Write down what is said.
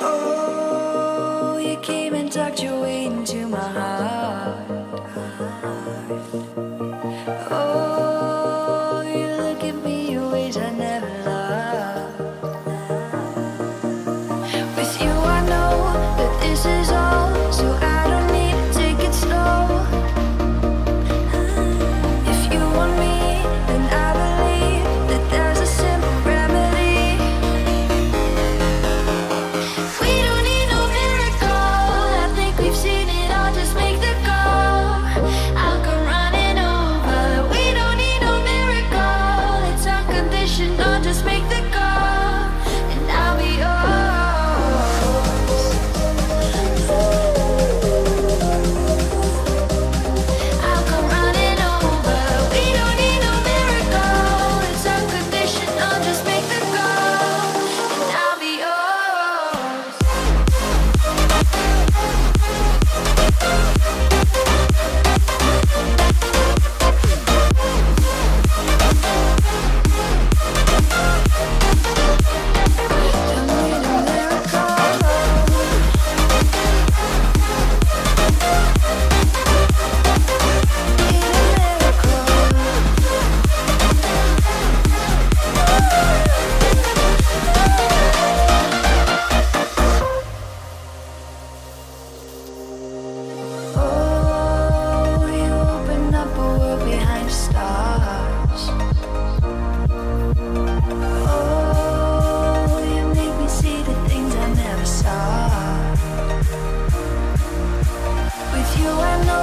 Oh, you came and tucked your way into my heart. Oh, you look at me. I know